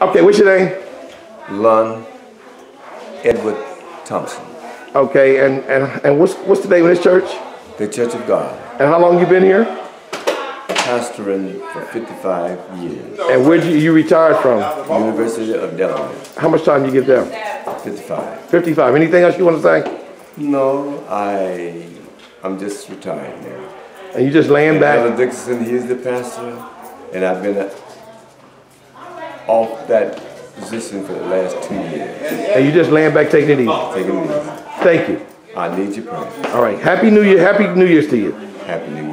Okay, what's your name? Lun Edward Thompson, Okay, and, and, and what's, what's the name of this church? the Church of God, And how long you been here? pastoring for 55 years, And where'd you, you retired from? University of Delaware, How much time you give them? 55. 55. Anything else you want to say? No, I, I'm just retired now. And you just laying And back? Alan Dixon, he's the pastor, and I've been off that position for the last two years. And you just laying back taking it easy? Taking it easy. Thank you. I need your prayer. All right. Happy New Year. Happy New Year's to you. Happy New Year.